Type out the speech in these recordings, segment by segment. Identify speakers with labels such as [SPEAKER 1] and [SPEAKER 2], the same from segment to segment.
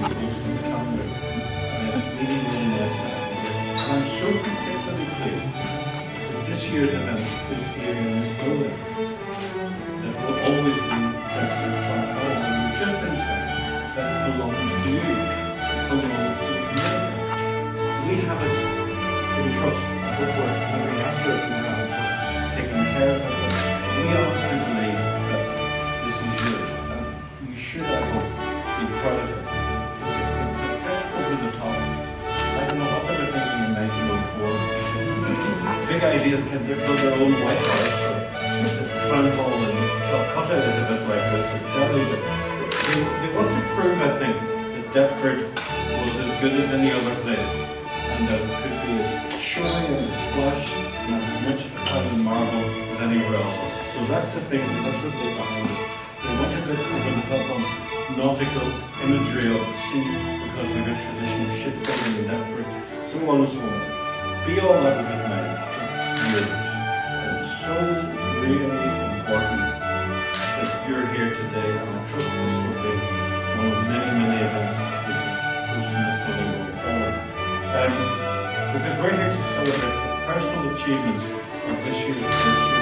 [SPEAKER 1] the and it's really, really nice to. And I'm so that this year's event is here in this building. That will always be Deptford Town Hall, and just that belongs to you, to. We have it in trust, we're looking after it now, we're taking care of it. 1904. Big ideas can build their own White House, or Crown Hall in Calcutta is a bit like this, Delhi, they, they want to prove, I think, that Deptford was as good as any other place, and that it could be as showy and as flush and as much Italian marble as anywhere else. So that's the thing, that's what they it. They went a bit over the top on nautical imagery of the sea because we have the tradition of shipbuilding in Deptford, so on and so on. Be all that as it may, really important that you're here today, and I trust this will be one of many, many events that we host this building going forward. Um, because we're here to celebrate the personal achievements of this year's Virtue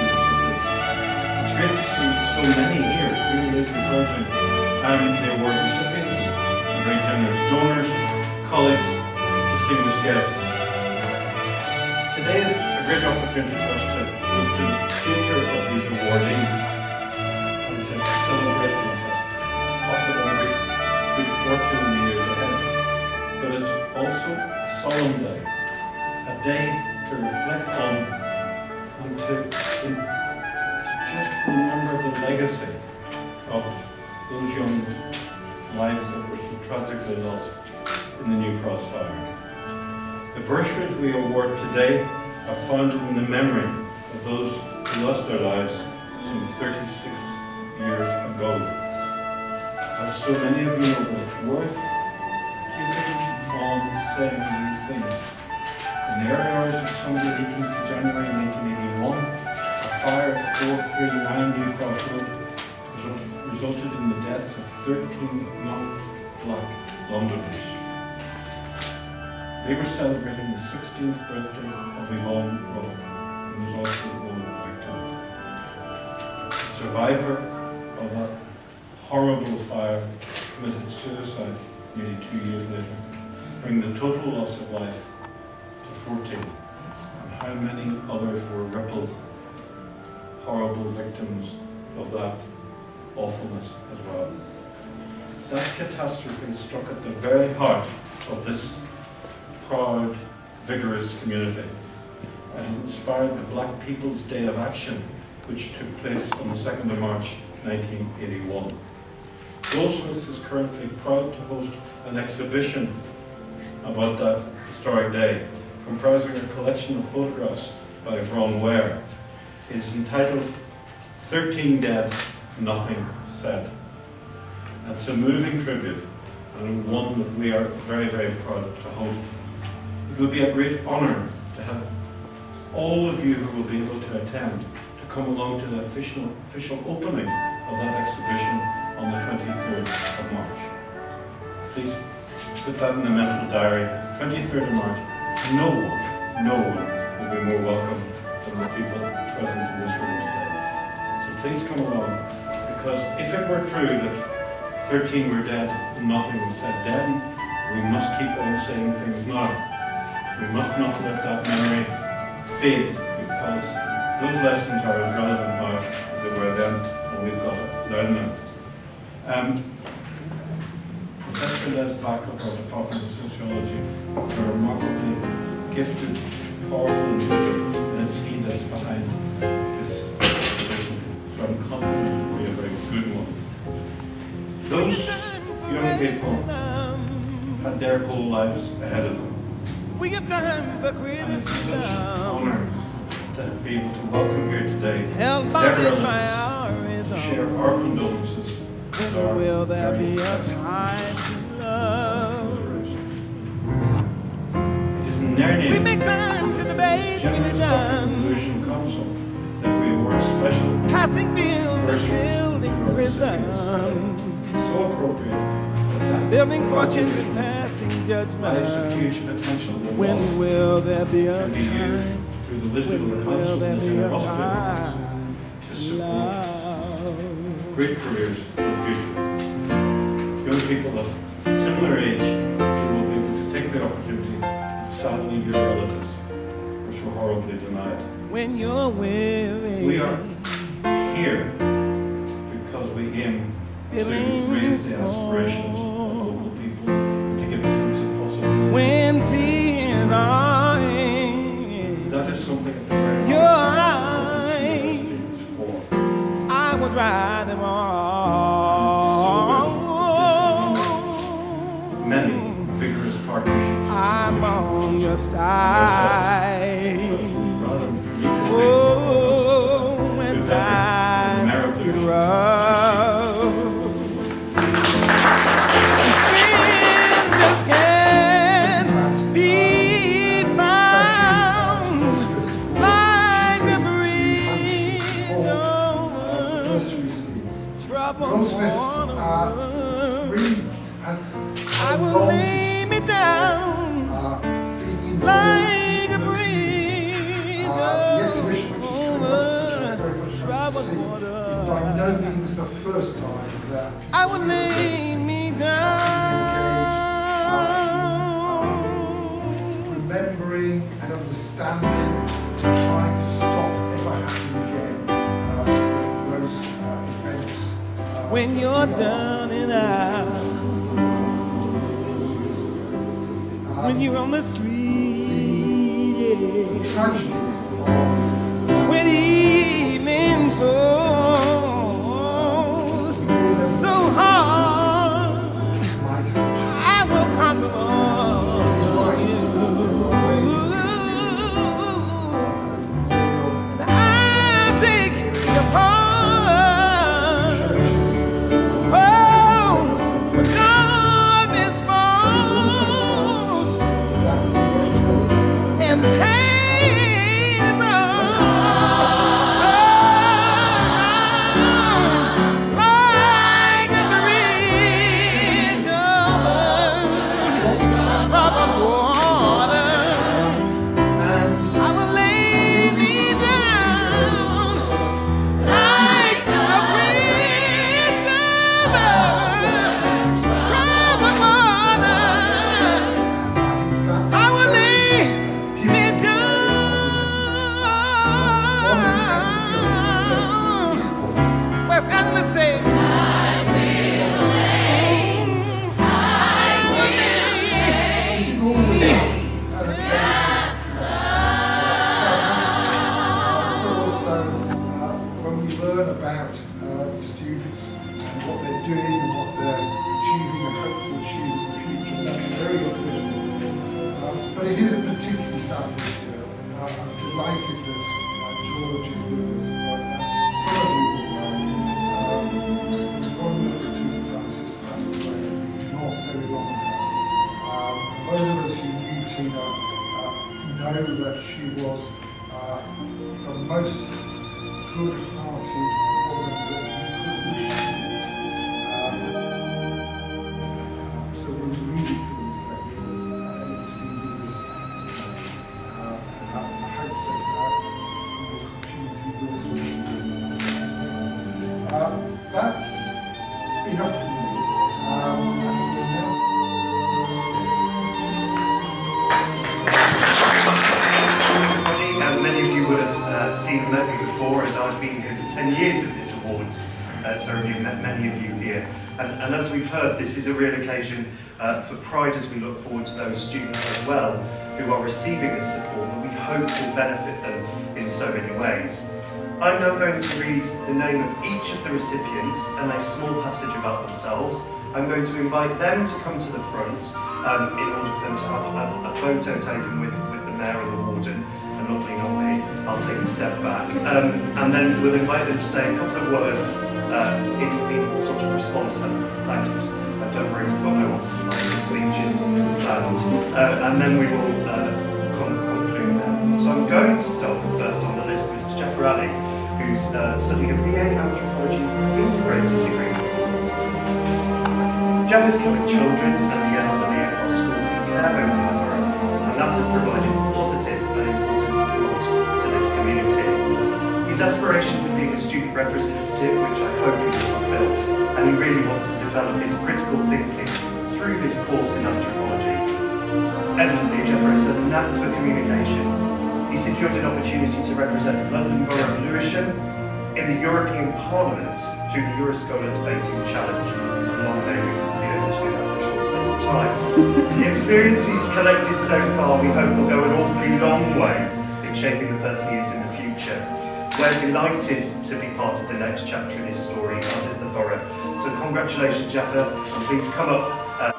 [SPEAKER 1] It's great to see so many here, it really is encouraging. And the award recipients, very generous donors, colleagues, distinguished guests. Today is a great opportunity for us to the future of these awardees and to celebrate them, to offer them great good fortune in the years ahead. But it's also a solemn day, a day to reflect on and to, to just remember the legacy of those young lives that were so tragically lost in the New Cross fire. The bursaries we award today are founded in the memory of those who lost their lives some 36 years ago. As so many of you know, worth keeping on saying these things. In the early hours of Sunday, 18th of January 1981, a fire at 439 New Cross Road resulted in the deaths of 13 young black Londoners. They were celebrating the 16th birthday of Yvonne Ruddock, who was also one of the victims. A survivor of that horrible fire committed suicide nearly two years later, bringing the total loss of life to 14. And how many others were rippled, horrible victims of that awfulness as well. That catastrophe struck at the very heart of this proud, vigorous community and inspired the Black People's Day of Action, which took place on the 2nd of March 1981. Goldsmiths is currently proud to host an exhibition about that historic day, comprising a collection of photographs by Vron Ware. It's entitled 13 Dead, Nothing Said. It's a moving tribute and one that we are very, very proud to host. It would be a great honour to have all of you who will be able to attend to come along to the official, official opening of that exhibition on the 23rd of March. Please put that in the mental diary. 23rd of March. No one, no one will be more welcome than the people present in this room today. So please come along because if it were true that 13 were dead and nothing was said then, we must keep on saying things now. We must not let that memory because those lessons are as relevant now as they were then, and we've got to learn them. Um, Professor Les Back of our Department of Sociology is a remarkably gifted, powerful individual, and it's he that's behind this division. So I'm confident we will be a very good one. Those young people had their whole lives ahead of them.
[SPEAKER 2] We give time for criticism.
[SPEAKER 1] Honor to be able to welcome here today.
[SPEAKER 2] Held bondage by our.
[SPEAKER 1] Share our condolences.
[SPEAKER 2] When will there be a time to love?
[SPEAKER 1] It is in their name.
[SPEAKER 2] We make time to debate religion.
[SPEAKER 1] Conclusion Council that we award special.
[SPEAKER 2] Passing bills and building prisons.
[SPEAKER 1] So appropriate
[SPEAKER 2] building fortunes and passing judgment. When will there be a time? When will there be a time? Love.
[SPEAKER 1] Great careers for the future. Young people of similar age will be able to take the opportunity and sadly your relatives were so horribly denied.
[SPEAKER 2] When you're weary.
[SPEAKER 1] We are here because we aim to raise the aspirations
[SPEAKER 2] try them all.
[SPEAKER 1] Many vigorous partnerships.
[SPEAKER 2] I'm on your side.
[SPEAKER 3] the first time that
[SPEAKER 2] I would lay me down.
[SPEAKER 3] Remembering and understanding, trying to stop if I happen again uh, those uh, events. Uh,
[SPEAKER 2] when you're down and out, when you're on the street, yeah. tragedy.
[SPEAKER 3] this is a
[SPEAKER 4] real occasion uh, for pride as we look forward to those students as well who are receiving this support that we hope will benefit them in so many ways. I'm now going to read the name of each of the recipients and a small passage about themselves. I'm going to invite them to come to the front um, in order for them to have a, a photo taken with, with the mayor and the warden. And luckily not me, I'll take a step back. Um, and then we'll invite them to say a couple of words uh, in, in sort of response and thanks. Don't worry, we've got no lots of speeches planned. Uh, and then we will uh, con- conclude there. So I'm going to start with first on the list, Mr. Jaffer Ali, who's uh, studying a BA Anthropology integrated degree. Jeff has kept children and the elderly across schools and care homes in the borough, and that has provided positive and important support to this community. His aspirations of being a student representative, which I hope he will fulfill, and he really wants to develop his critical thinking through this course in anthropology. Evidently, Jeffrey has a knack for communication. He secured an opportunity to represent London Borough of Lewisham in the European Parliament through the Euroscola Debating Challenge, and long may we be able to do that for a short space of time. the experience he's collected so far, we hope, will go an awfully long way in shaping the person he is in the future. We're delighted to be part of the next chapter in his story, as is the borough. So congratulations, Jaffa, and please come up. Uh,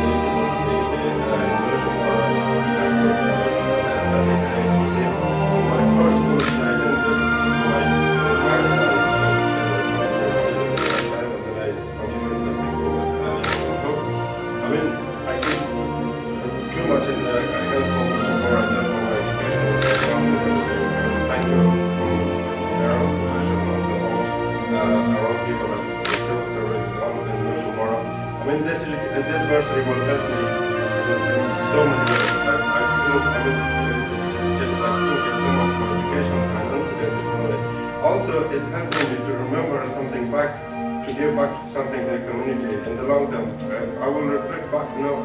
[SPEAKER 1] the
[SPEAKER 5] long term. I will reflect back, know,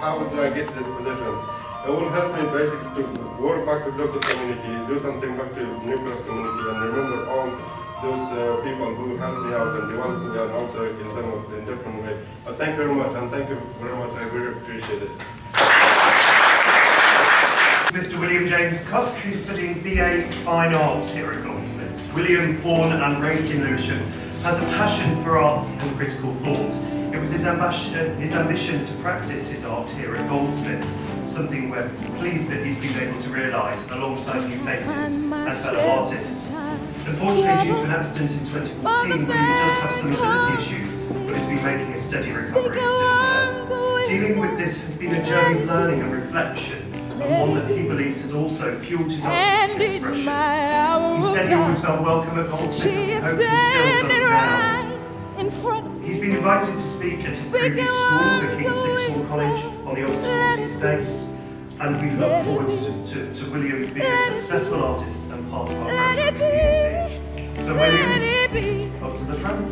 [SPEAKER 5] how did I get this position? It will help me basically to work back to local community, do something back to nucleus community, and remember all those uh, people who helped me out and developed me and also in them in different way. But thank you very much, and thank you very much. I really appreciate it.
[SPEAKER 4] Mr. William James Cook, who's studying BA Fine Art here at Goldsmiths. William, born and raised in Lewisham, has a passion for arts and critical thought. It was his, ambition, his ambition to practice his art here at Goldsmiths, something we're pleased that he's been able to realise alongside new faces and fellow artists. Unfortunately, due to an accident in 2014, he does have some mobility issues, but has been making a steady recovery since then. Dealing with this has been a journey of learning and reflection, and one that he believes has also fueled his artistic expression. He said he always felt welcome at Goldsmiths and hopes he still does now. He's been invited to speak at
[SPEAKER 2] a
[SPEAKER 4] previous school, the King's Sixth Form College, on the obstacles he's faced, and we look forward to, to, to William being a successful artist and part of our community. So William, up to the front.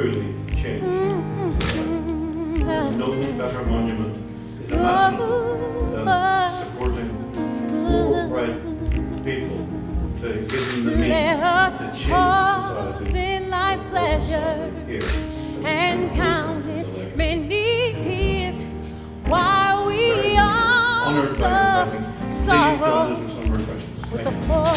[SPEAKER 1] truly changed. Mm-hmm. No better monument is imaginable than um, supporting all right people to give them the means to change society.
[SPEAKER 2] In life's pleasure
[SPEAKER 1] here,
[SPEAKER 2] and count its many tears while we all suffer sorrow
[SPEAKER 1] with
[SPEAKER 2] the poor.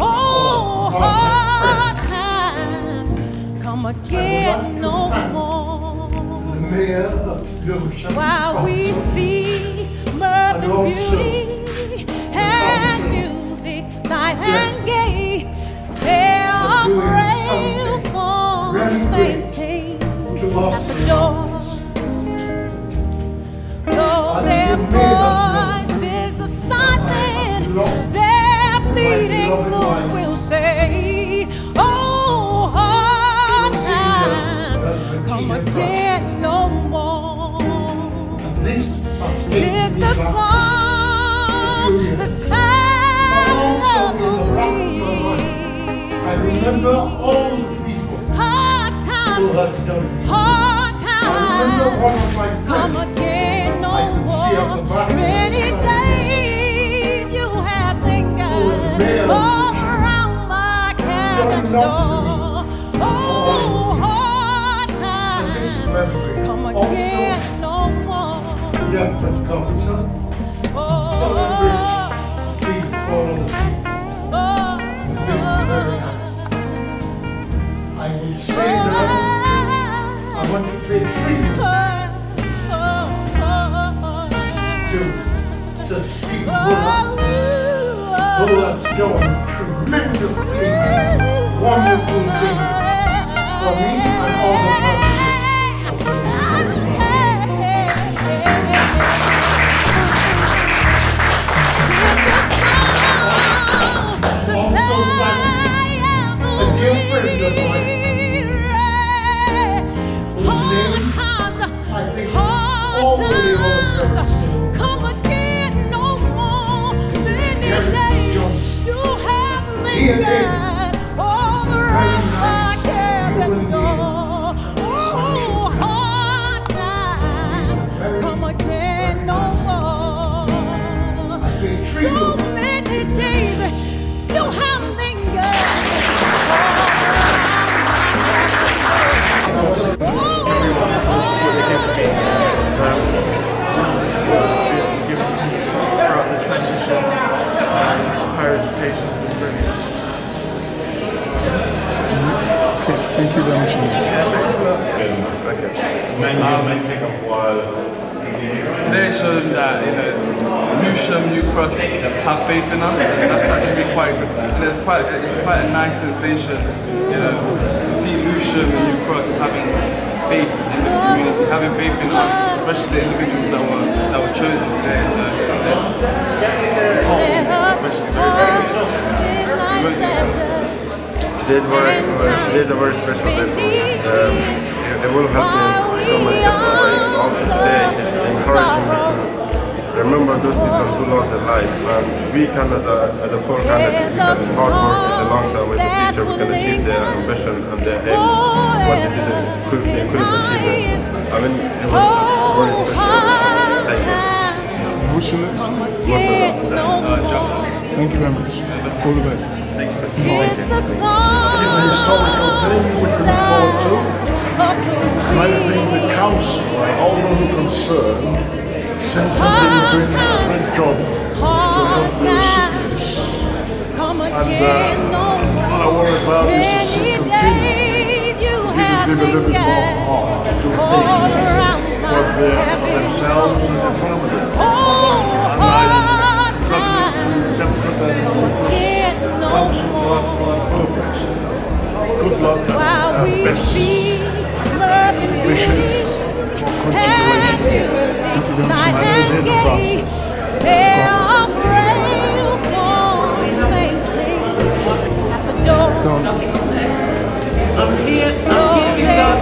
[SPEAKER 2] Oh, hard times come again no more. While we see mirth and beauty and music, night and gay, there are brave forms fainting at the door. Though they're.
[SPEAKER 3] Lord,
[SPEAKER 2] their will say, Oh, hard
[SPEAKER 3] was in the-
[SPEAKER 2] times come again no more.
[SPEAKER 3] And this must make
[SPEAKER 2] Tis the song, the sound of
[SPEAKER 3] the back of my mind, I remember all the people
[SPEAKER 2] Hard times,
[SPEAKER 3] has done it.
[SPEAKER 2] hard
[SPEAKER 3] I remember one
[SPEAKER 2] times. Come again no
[SPEAKER 3] I could see up the
[SPEAKER 2] more. Door. Oh, hard
[SPEAKER 3] And
[SPEAKER 2] times. Come again no more.
[SPEAKER 3] Council,
[SPEAKER 2] Oh,
[SPEAKER 3] three, four,
[SPEAKER 2] oh,
[SPEAKER 3] is very nice. I would say now, I want to pay tribute to Sister Bullock, who has tremendously wonderful things for me and all the of the Lord. A dear friend of mine, whose name I think all the way over there.
[SPEAKER 2] Come
[SPEAKER 1] May take a while.
[SPEAKER 6] Today showed that you know Lewisham, New Cross have faith in us. and That's actually quite. And it's quite it's quite a nice sensation, you know, to see Lewisham and New Cross having faith in the community, having faith in us, especially the individuals that were that were chosen today. So.
[SPEAKER 5] Today's very, today's a very special day. Um, it, it will help me to those people who lost their life. And we can, as a, as a poor candidate, we can hard work in the long term in the future, we can achieve their ambition and their aims, what they didn't, could, they couldn't achieve it. I mean, it was very special. Thank you.
[SPEAKER 7] What's your name?
[SPEAKER 6] Uh, Jaffa.
[SPEAKER 7] Thank you very much. All the best. Thank you.
[SPEAKER 2] It's a
[SPEAKER 3] historical thing we can look forward to. And I think the council and all those who are concerned seem to have been doing a great job. To help the recipients. And uh, all I worry about is to see continue. people a little bit more heart to do things for, their, for themselves and their family. And I probably definitely because council for that, for that purpose. Good luck and uh, best wishes continuation.
[SPEAKER 2] Night and day, there are brave forms waiting at the door.
[SPEAKER 8] I'm here, I'm
[SPEAKER 2] Oh,
[SPEAKER 8] here this
[SPEAKER 2] their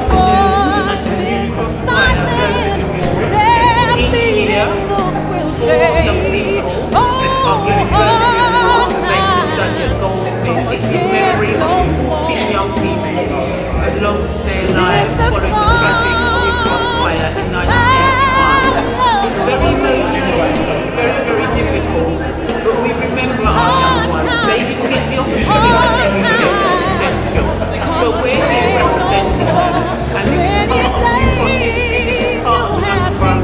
[SPEAKER 8] afternoon at the Thank So we're here representing. And this is part of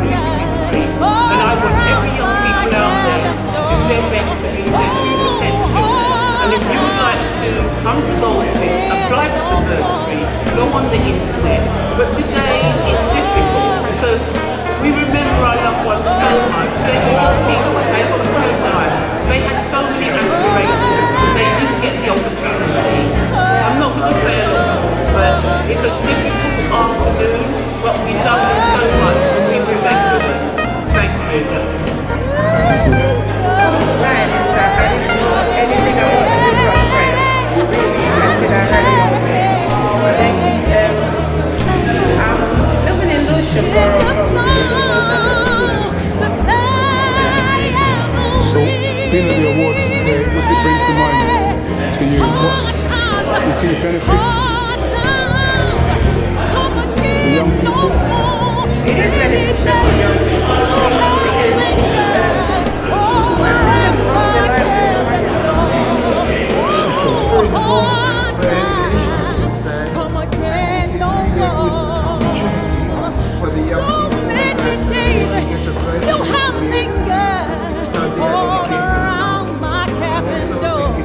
[SPEAKER 8] history. And I want every young people out there to do their best to their
[SPEAKER 7] potential. And if you would like to come to apply for the go on
[SPEAKER 9] the internet. But today it's difficult because we
[SPEAKER 10] remember our loved ones so much.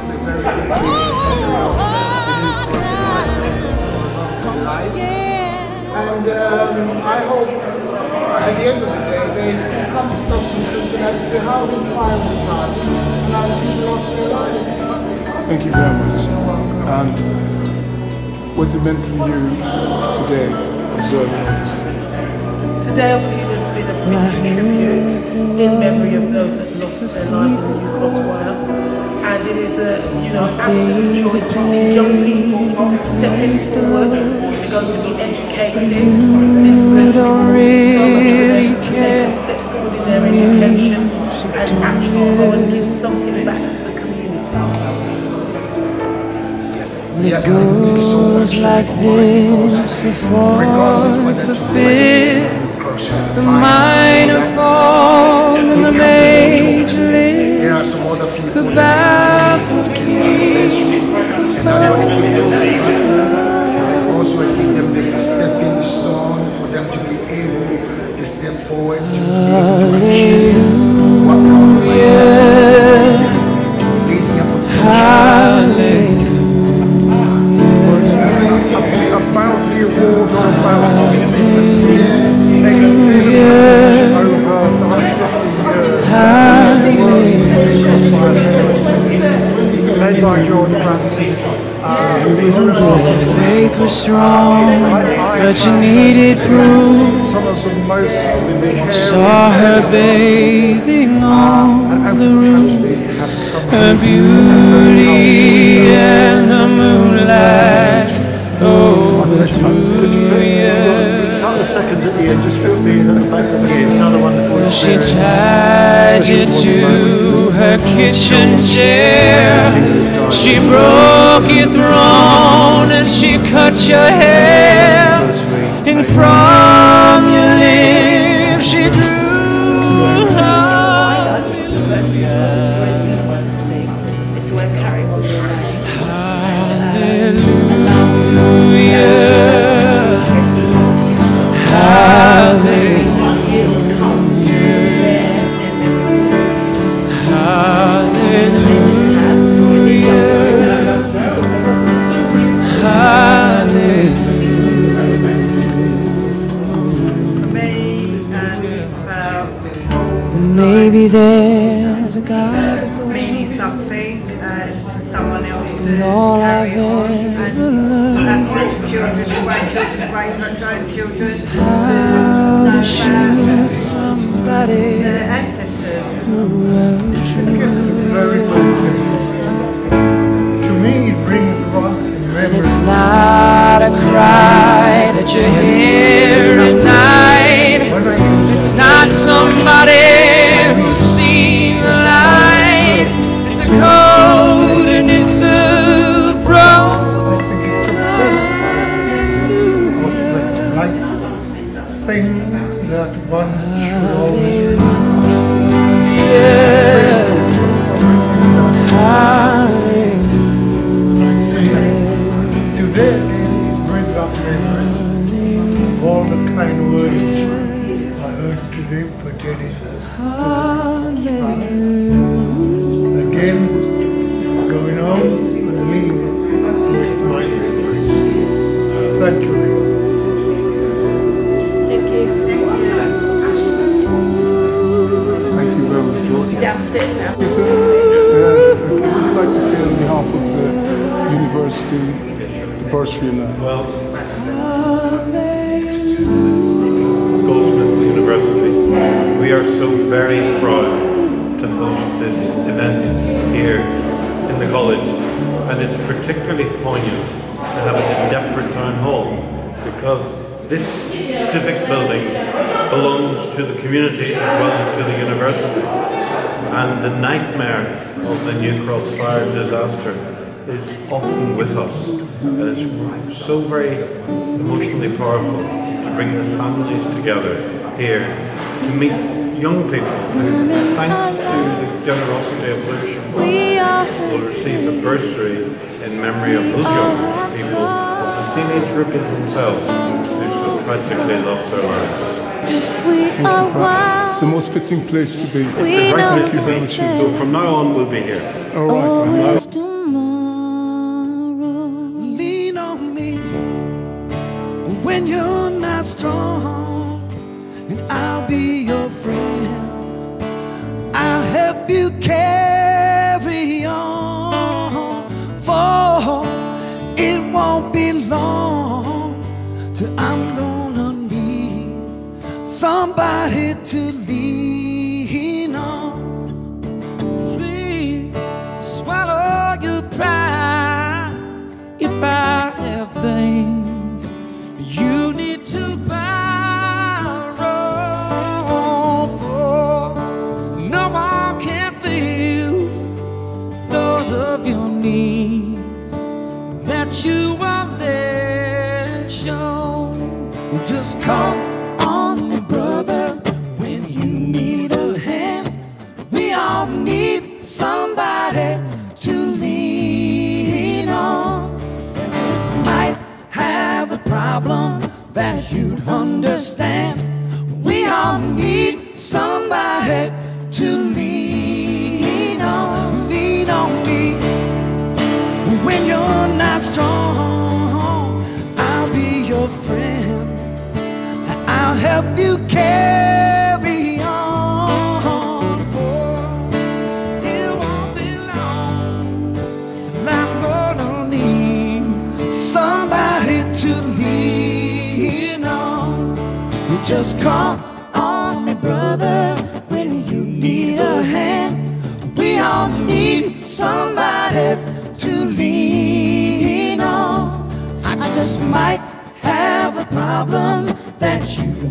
[SPEAKER 10] Door. Oh, come again.
[SPEAKER 11] And um, I hope at the end of the day they can come to some conclusion as to how this fire was started and how people lost their lives.
[SPEAKER 7] Thank you very much. And what's it meant for you today, observing all this?
[SPEAKER 9] Today, I believe it's been a fitting tribute in memory of those that lost their lives in the New Cross fire. And it is a, you know, absolute joy to see young people stepping forward. They're going to be educated. This blessing brings so much for them so they can step forward in their education and actually go and give something back to the community.
[SPEAKER 11] It goes like this, the fourth, the fifth, the minor fall, and the major lift. There And I give them the platform, and also I give them the stepping stone for them to be able to step forward, to, to be able to achieve was
[SPEAKER 2] strong, but she needed proof. Saw her bathing on the roof, her beauty and the moonlight overthrew you.
[SPEAKER 11] Of seconds at the end, just feel me back at the end. Another one before
[SPEAKER 2] She tied you to her kitchen chair. She broke your throne and she cut your hair. Not somebody
[SPEAKER 1] this event here in the college. And it's particularly poignant to have it in Deptford Town Hall because this civic building belongs to the community as well as to the university. And the nightmare of the New Cross fire disaster is often with us. And it's so very emotionally powerful to bring the families together here to meet young people who, thanks to the generosity of Lewisham Trust, will receive a bursary in memory of those young people of the same age group as themselves who so tragically lost their lives.
[SPEAKER 7] It's the most fitting place to be.
[SPEAKER 1] It's a right place to be. So from now on, we'll be here.
[SPEAKER 7] All right.
[SPEAKER 12] Lean on me when you're not strong, won't be long till I'm gonna need somebody to lean help you carry on.
[SPEAKER 13] It won't be long I'm gonna need
[SPEAKER 12] Somebody to lean on. You just call on me, brother, when you need a hand. We all need somebody to lean on. I just might have a problem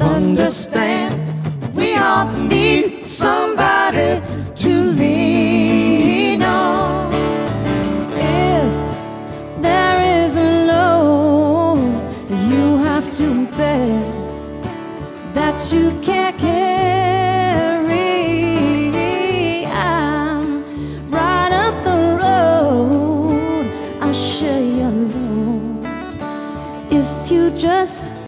[SPEAKER 12] understand.